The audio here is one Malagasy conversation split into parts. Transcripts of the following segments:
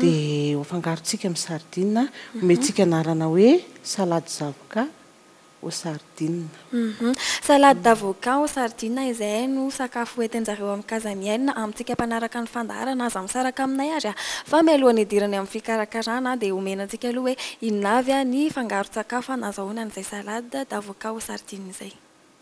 dia ho afangarontsika amin'ny sardine, omentsika anarana hoe salade zavoka aux sardines. Salade d'avocat aux sardines izay no sakafo hoentin-djareo amin'ny Kazamiennes amintsika mpanaraka ny fandaharana aza misaraka aminay ary fa mialoha ny hidirany amin'ny fikarakarana dia omena antsika aloha hoe inona avy ny fangaron-tsakafo nazahoana an'izay salade d'avocat aux sardines izay.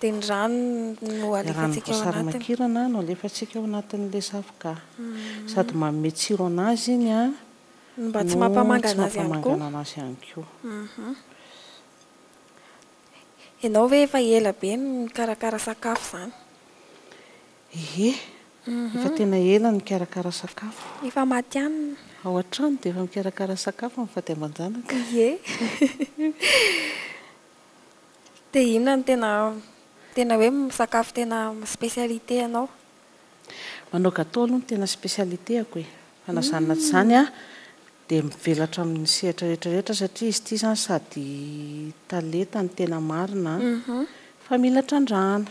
Dia ny rano no alefantsika ao anatiny. Ny rano voasarimakirana no alefantsika ao anatin'ilay zavoka. Sady manome tsiro an'azy iny no tsy mba tsy mampamangana azy ihany koa. Ianao ve efa ela be no nikarakara sakafo izany? Ie, efa tena ela no nikarakara sakafo. Efa matihanina. Ao an-trano dia efa mikarakara sakafo ny vady aman-janaka. Ie. Dia inona no tena tena hoe sakafo tena spécialité anao? Manao gateau aloha no tena spécialité-ako e! Fa na izany na tsy izany aho dia mivelatra amin'ny sehatra rehetra rehetra satria izy ity izany sady talenta no tena marina an! Fa mila trandrahana.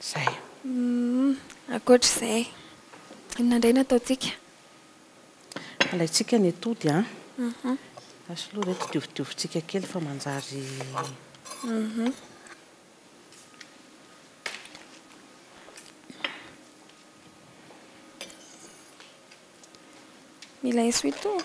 Izay. Humm. Ankoatra izay, inona indray no ataontsika? Alaintsika ny atody an! Lasa aloha ireto, diovin-diovintsika kely fa manjary. Humm. Mila essuie-tout?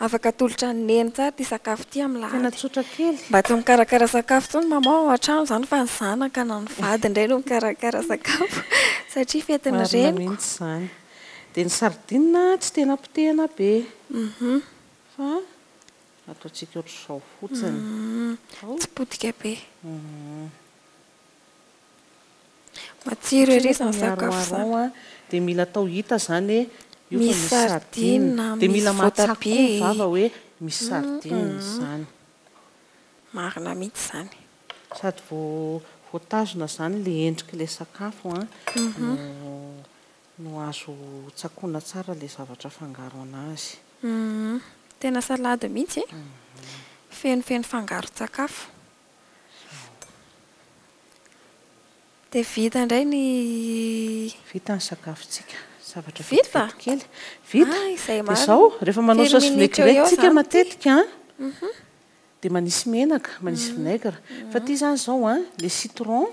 Afaka atolotra an'i Neny tsara ity sakafo ity amin'ny lahady. Tena tsotra kely. Mba tsy mikarakara sakafo intsony ny maman ao an-trano izany fa ny zanaka na ny vady indray no mikarakara sakafo satria fetin'ny reniko. Marina mihitsy izany. Dia ny sardine tsy tena potehina be fa ataontsika ohatr'izao fotsiny. Tsy potika be. Matsiro ery izany sakafo izany. Dia mila atao hita izany hoe io fa misy sardine. Dia mila matsako koa ny vava hoe misy sardine izany. Marina mihitsy izany. Sady voatazona izany ilay endrik'ilay sakafo no azo tsakoana tsara ilay zavatra afangaro an'azy. Tena salade mihitsy e. Fenofeno fangaron-tsakafo. Dia vita indray ny. Vita ny sakafontsika. Zavatra vetivety kely. Vita. Dia izao, rehefa manao saosy vinaigrette isika matetika dia manisy menaka, manisy vinaigre. Fa ity izany izao, ilay citron.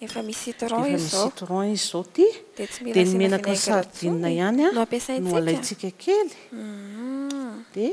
Efa misy citron izy izao. Efa misy citron izy izao ity. Dia tsy mila asiana vinaigre intsony. Dia ny menaka sardine ihany no alaintsika kely. Dia.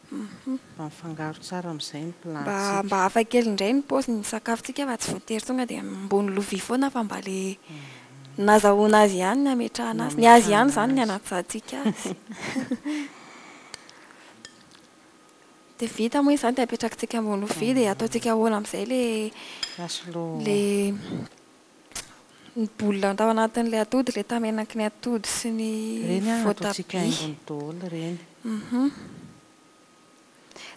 Mba afangaro tsara amin'izay ny plat tsika. Mba hafa kely indray ny paozin ny sakafo tsika fa tsy voatery tonga dia ambony lovia foana fa mba le nazahoana azy ihany ny hametrahana azy. Ny azy ihany izany ny anajatsika azy. Dia vita moa izany dia apetrakintsika ambony lovia dia ataontsika ahoana amin'izay le le. Ny boule tao anatin'ilay atody, ilay tamenaky ny atody sy ny voatabia. Ireny an, ataontsika haingony daholo ireny.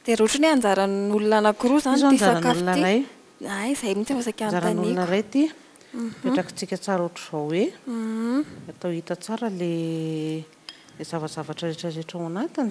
Dia raha ohatra hoe anjaran'olona anankiroa izany ity sakafo ity. Izao anjaran'olona iray. Hay, izay mihitsy vao saika anontaniako. Anjaran'olona iray ity. Apetrakitsika tsara ohatr'izao hoe, atao hita tsara ilay zavazavatra rehetrarehetra ao anatiny.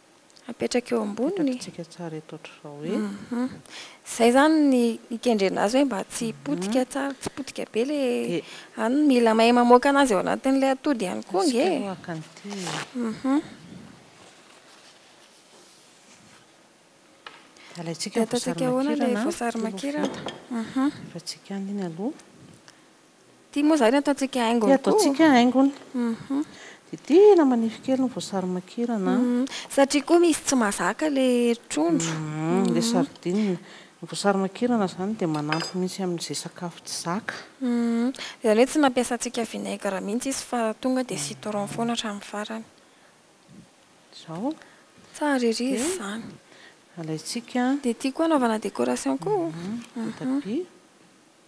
Apetraka eo amboniny. Hitantsika tsara eto hatrizao hoe. Izay izany ny ikendrena azy hoe mba tsy potika tsara, tsy potika be ilay anona. Mila mahay mamoaka anazy ao anatin'ilay atody ihany koa ange e. Asika aloha haka an'ity. Alaintsika ny voasarimakirana. Ataontsika ahoana ilay voasarimakirana? Apetratsika any iny aloha. Ity moa izany ataontsika haingony koa. Ataontsika haingony. Dia tena manify kely ny voasary makirana. Satria koa misy tsy mazaka ilay trondro. Ilay sardine. Ny voasary makirana izany dia manampy mihitsy amin'izay sakafo tsy zaka. Izany hoe tsy nampiasantsika vinaigre mihitsy izy fa tonga dia citron foana hatramin'ny farany. Izao. Tsara ery izany. Alaintsika. Dia ity koa anaovana décoration koa. Voatabia.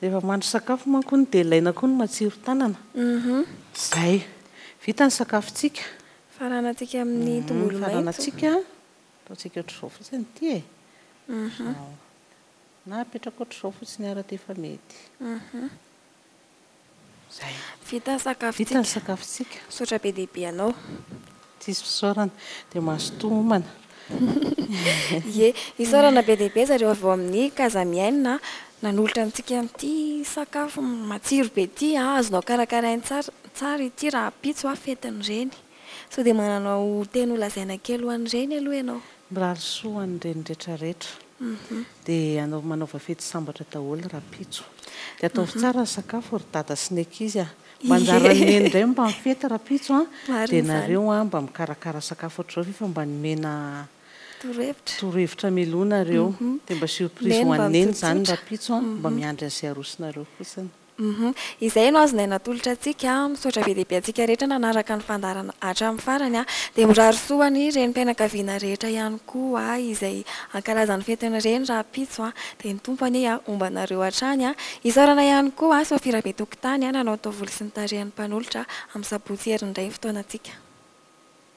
Rehefa mandry sakafo manko hono dia ilaina koa ny matsiro tanana. Izay. Vita ny sakafontsika. Faranantsika amin'ny tongolo maitso. Faranantsika. Ataontsika ohatr'izao fotsiny ity e. Izao. Na apetraka ohatr'izao fotsiny ary ity fa mety. Vita ny sakafontsika. Vita ny sakafontsika. Misaotra be dia be anao. Tsisy fisaorana. Dia mazotoa homana. Ie. Isaorana be dia be zareo avy ao amin'ny Casamienne nanolotra antsika an'ity sakafo matsiro be ity. Azonao karakaraina tsara tsara ity rahampitso fetin'ny reny. Sao dia manana teny holazaina kely ho an'ny reny aloha ianao? Mirary soa ho an'ny reny rehetra rehetra. Dia manaova fety sambatra daholo rahampitso. Dia ataovy tsara ny sakafo ry dada sy ny ankizy a. Mba anjaran'ny neny indray mba mifety rahampitso a. Dia nareo a mba mikarakara sakafo ohatr'izao ve fa mba nomena torohevitra mialoha nareo. Dia mba surprise ho an'ny neny izany rahampitso a. Mba miandry an'izay arosonareo fotsiny. Humm. Izay no azonay natolotra antsika. Misaotra be dia be antsika rehetra nanaraka ny fandaharana hatramin'ny farany. Dia mirary soa ny renim-pianakaviana rehetra ihany koa izay hankalaza ny fetin'ny reny rahampitso. Dia ny Tompo anie homba anareo hatrany. Isaorana ihany koa Sophie Rabetokotany nanao ny taovolo sy ny tarehin'ny mpanolotra amin'ny sabotsy herin'ny indray ny fotoanantsika.